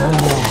Oh.